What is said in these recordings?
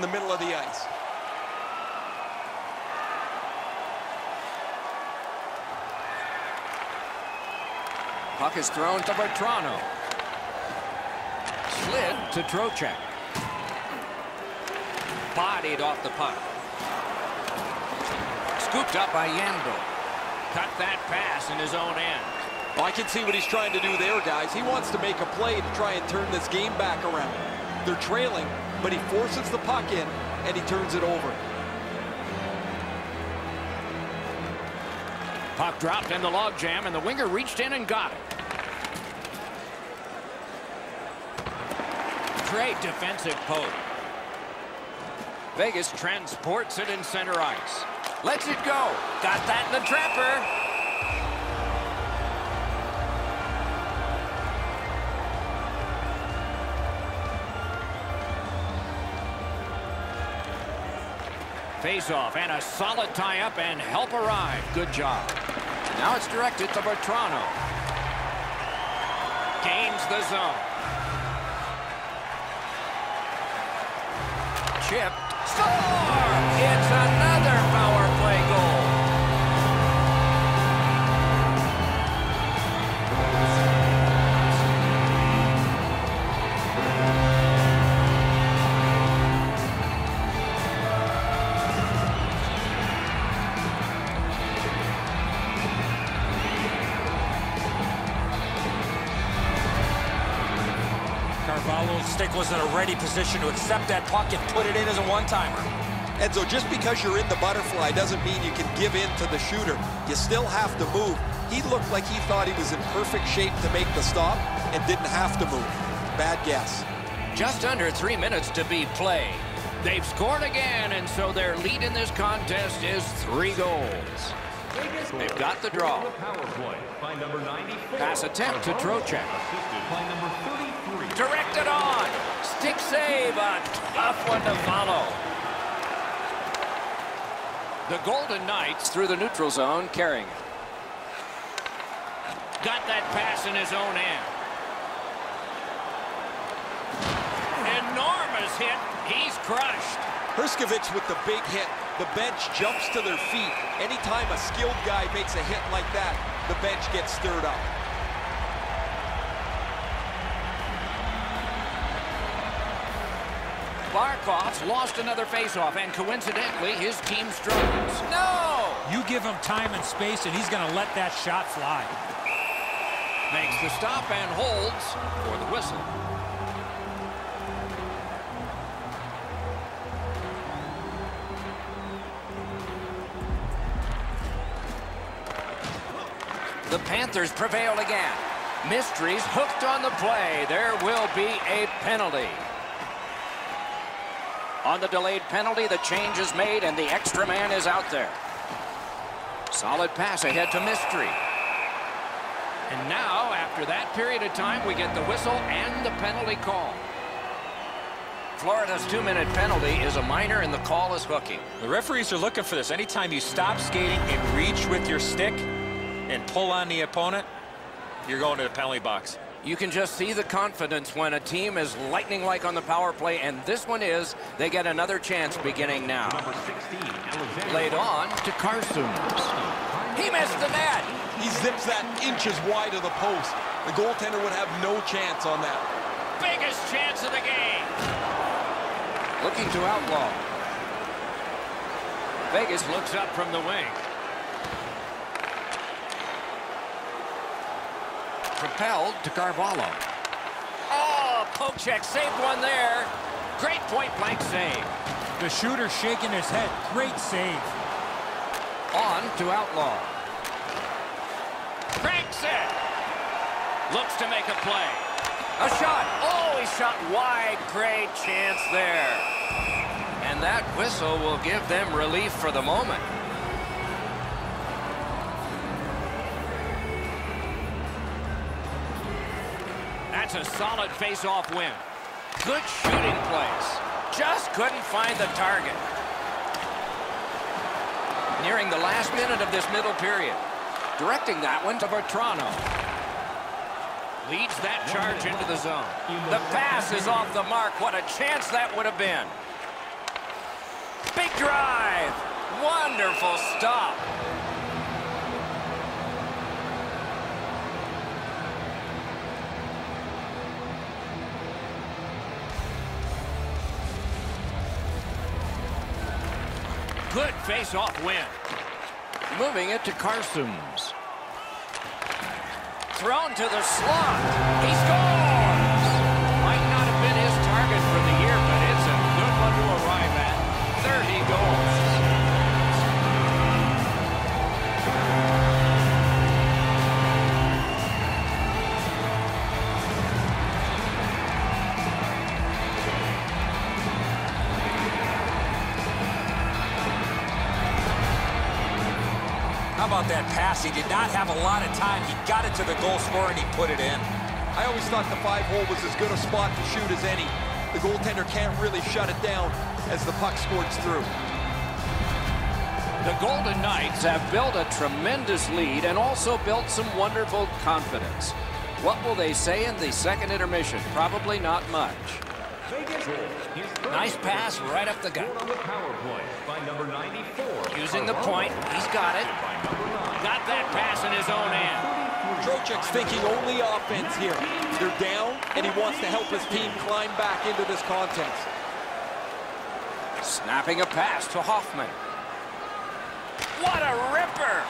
in the middle of the ice. Puck is thrown to Vatrano. Slid to Trocheck. Bodied off the puck. Scooped up by Yandle. Cut that pass in his own end. Well, I can see what he's trying to do there, guys. He wants to make a play to try and turn this game back around. They're trailing, but he forces the puck in, and he turns it over. Puck dropped in the logjam, and the winger reached in and got it. Great defensive poke. Vegas transports it in center ice. Lets it go. Got that in the trapper. Face-off and a solid tie-up and help arrive. Good job. Now it's directed to Vatrano. Gains the zone. Chipped. Stick was in a ready position to accept that puck and put it in as a one-timer. Enzo, just because you're in the butterfly doesn't mean you can give in to the shooter. You still have to move. He looked like he thought he was in perfect shape to make the stop and didn't have to move. Bad guess. Just under three minutes to be played. They've scored again, and so their lead in this contest is three goals. They've got the draw. Pass attempt to Trocheck. Directed on. Stick save. A tough one to follow. The Golden Knights through the neutral zone carrying it. Got that pass in his own end. Enormous hit. He's crushed. Herskovich with the big hit. The bench jumps to their feet. Anytime a skilled guy makes a hit like that, the bench gets stirred up. Barkov's lost another faceoff, and coincidentally, his team struggles. No! You give him time and space, and he's going to let that shot fly. Makes the stop and holds for the whistle. The Panthers prevail again. Mysteries hooked on the play. There will be a penalty. On the delayed penalty, the change is made, and the extra man is out there. Solid pass ahead to Mystery. And now, after that period of time, we get the whistle and the penalty call. Florida's two-minute penalty is a minor, and the call is hooking. The referees are looking for this. Anytime you stop skating and reach with your stick and pull on the opponent, you're going to the penalty box. You can just see the confidence when a team is lightning-like on the power play, and this one is. They get another chance beginning now. Laid on to Carson. He missed the net. He zips that inches wide of the post. The goaltender would have no chance on that. Biggest chance of the game. Looking to outlaw. Vegas looks up from the wing. Propelled to Carvalho. Oh, poke check saved one there. Great point blank save. The shooter shaking his head. Great save. On to Outlaw. Cranks it. Looks to make a play. A shot. Oh, he shot wide. Great chance there. And that whistle will give them relief for the moment. A solid face-off win. Good shooting plays. Just couldn't find the target. Nearing the last minute of this middle period. Directing that one to Vatrano. Leads that charge into the zone. The pass is off the mark. What a chance that would have been. Big drive. Wonderful stop. Good face-off win. Moving it to Carsons. Thrown to the slot. He scores! About that pass? He did not have a lot of time. He got it to the goal scorer and he put it in. I always thought the five hole was as good a spot to shoot as any. The goaltender can't really shut it down as the puck squirts through. The Golden Knights have built a tremendous lead and also built some wonderful confidence. What will they say in the second intermission? Probably not much. Nice pass right up the gut. on the power play by number 94. Using the point, he's got it. Got that pass in his own end. Trocheck's thinking only offense here. They're down, and he wants to help his team climb back into this contest. Snapping a pass to Hoffman. What a ripper!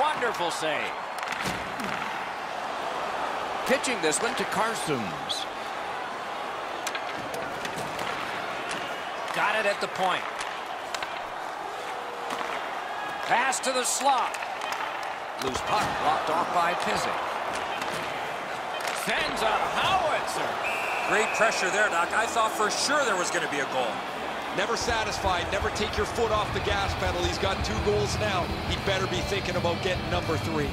Wonderful save. Pitching this one to Carsons. Got it at the point. Pass to the slot. Loose puck blocked off by Pysyk. Sends a howitzer. Great pressure there, Doc. I thought for sure there was going to be a goal. Never satisfied, never take your foot off the gas pedal. He's got two goals now. He better be thinking about getting number three.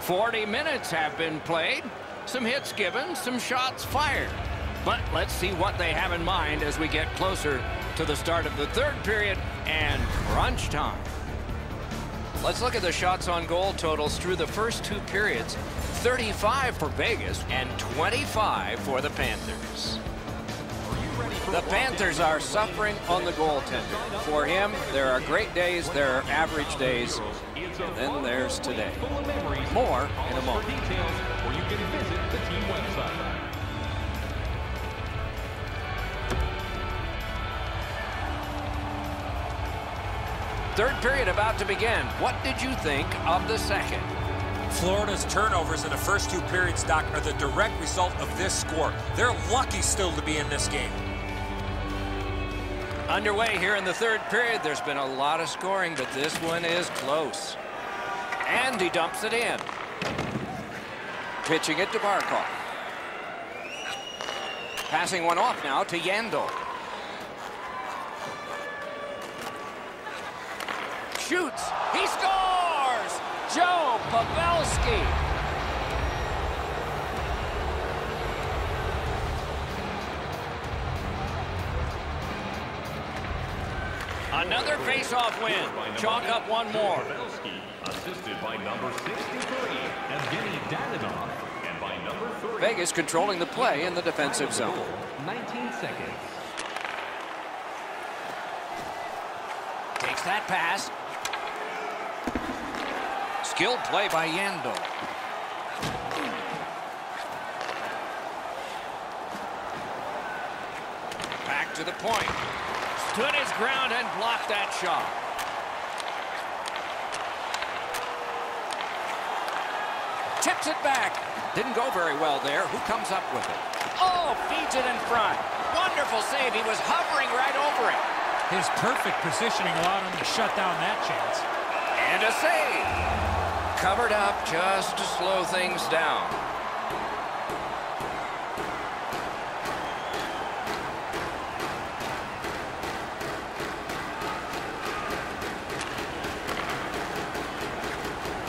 Forty minutes have been played. Some hits given, some shots fired. But let's see what they have in mind as we get closer to the start of the third period and crunch time. Let's look at the shots on goal totals through the first two periods. 35 for Vegas and 25 for the Panthers. The Panthers are suffering on the goaltender. For him, there are great days, there are average days, and then there's today. More in a moment. Third period about to begin. What did you think of the second? Florida's turnovers in the first two periods, Doc, are the direct result of this score. They're lucky still to be in this game. Underway here in the third period. There's been a lot of scoring, but this one is close. And he dumps it in. Pitching it to Barkov. Passing one off now to Yandle. Shoots. He scores! Joe Pavelski. Another face-off win. Chalk up one more. Pavelski, assisted by number 63, Evgeny Dadonov, and by number 3. Vegas controlling the play in the defensive zone. 19 seconds. Takes that pass. Skilled play by Yandle. Back to the point. Stood his ground and blocked that shot. Tips it back. Didn't go very well there. Who comes up with it? Oh, feeds it in front. Wonderful save. He was hovering right over it. His perfect positioning allowed him to shut down that chance. And a save. Covered up just to slow things down.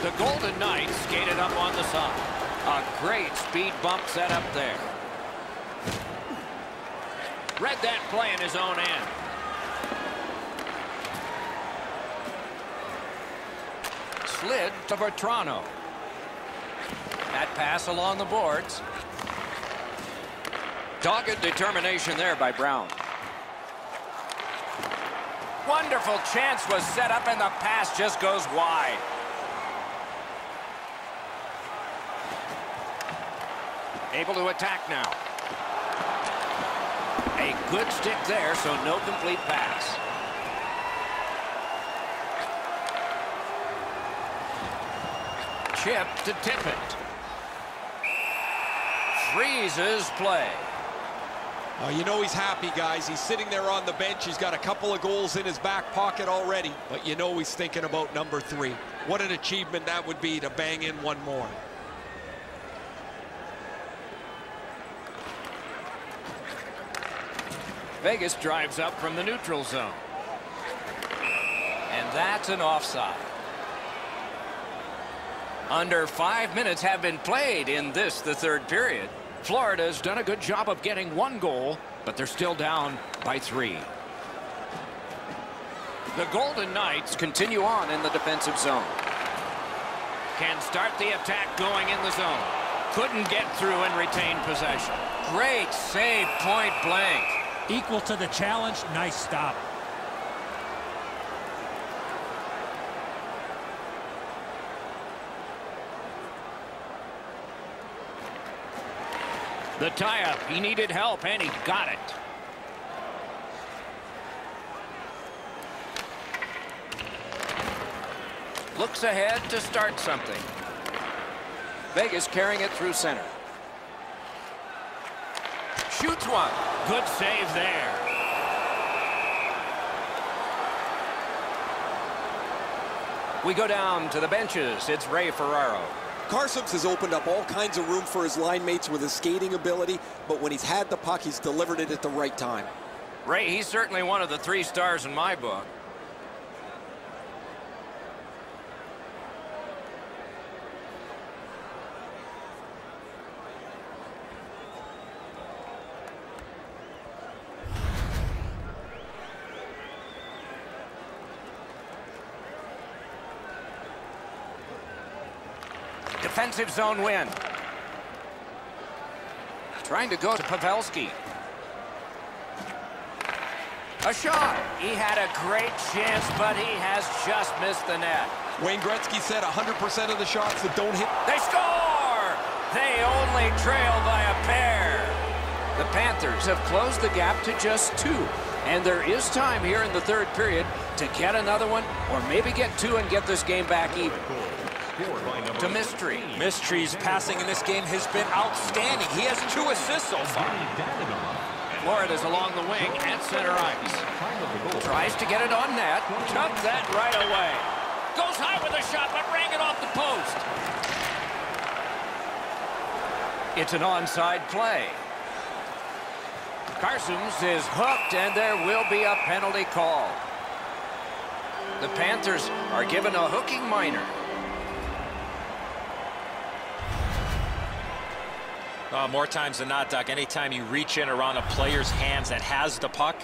The Golden Knights skated up on the side. A great speed bump set up there. Read that play in his own end. Slid to Vatrano. That pass along the boards. Dogged determination there by Brown. Wonderful chance was set up and the pass just goes wide. Able to attack now. A good stick there, so no complete pass. Chip to Tippett. Freezes play. Uh, you know he's happy, guys. He's sitting there on the bench. He's got a couple of goals in his back pocket already. But you know he's thinking about number three. What an achievement that would be to bang in one more. Vegas drives up from the neutral zone. And that's an offside. Under five minutes have been played in this, the third period. Florida's done a good job of getting one goal, but they're still down by three. The Golden Knights continue on in the defensive zone. Can start the attack going in the zone. Couldn't get through and retain possession. Great save point blank. Equal to the challenge. Nice stop. The tie-up. He needed help, and he got it. Looks ahead to start something. Vegas carrying it through center. Shoots one. Good save there. We go down to the benches. It's Ray Ferraro. Carsons has opened up all kinds of room for his line mates with his skating ability, but when he's had the puck, he's delivered it at the right time. Ray, he's certainly one of the three stars in my book. Defensive zone win. Trying to go to Pavelski. A shot. He had a great chance, but he has just missed the net. Wayne Gretzky said 100% of the shots that don't hit. They score! They only trail by a pair. The Panthers have closed the gap to just two. And there is time here in the third period to get another one or maybe get two and get this game back even. To Mystery. Mystery's passing in this game has been outstanding. He has two assists so far. Florida's along the wing at center ice. Tries to get it on net. Took that right away. Goes high with a shot, but rang it off the post. It's an onside play. Carsons is hooked, and there will be a penalty call. The Panthers are given a hooking minor. Uh, more times than not, Doc, anytime you reach in around a player's hands that has the puck,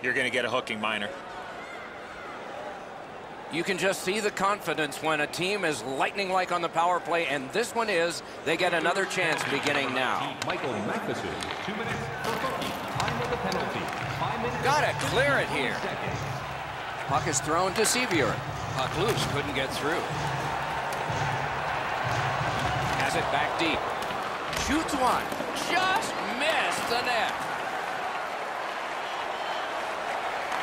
you're going to get a hooking minor. You can just see the confidence when a team is lightning like on the power play, and this one is. They get another chance beginning now. Michael Matheson, two minutes for hooking. Time of the penalty. Five minutes. Gotta clear it here. Puck is thrown to Sevier. Puck loose, couldn't get through. Has it back deep. Shoots one. Just missed the net.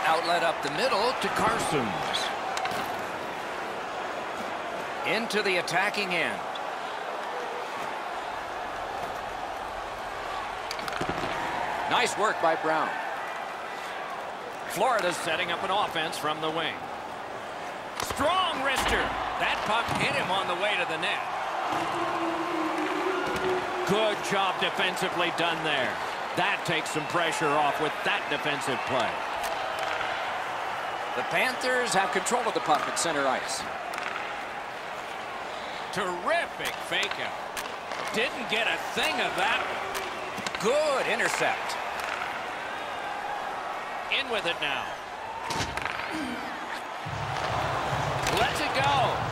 Outlet up the middle to Carsons. Into the attacking end. Nice work by Brown. Florida's setting up an offense from the wing. Strong wrister. That puck hit him on the way to the net. Good job defensively done there. That takes some pressure off with that defensive play. The Panthers have control of the puck at center ice. Terrific fake out. Didn't get a thing of that. Good intercept. In with it now. Let's it go.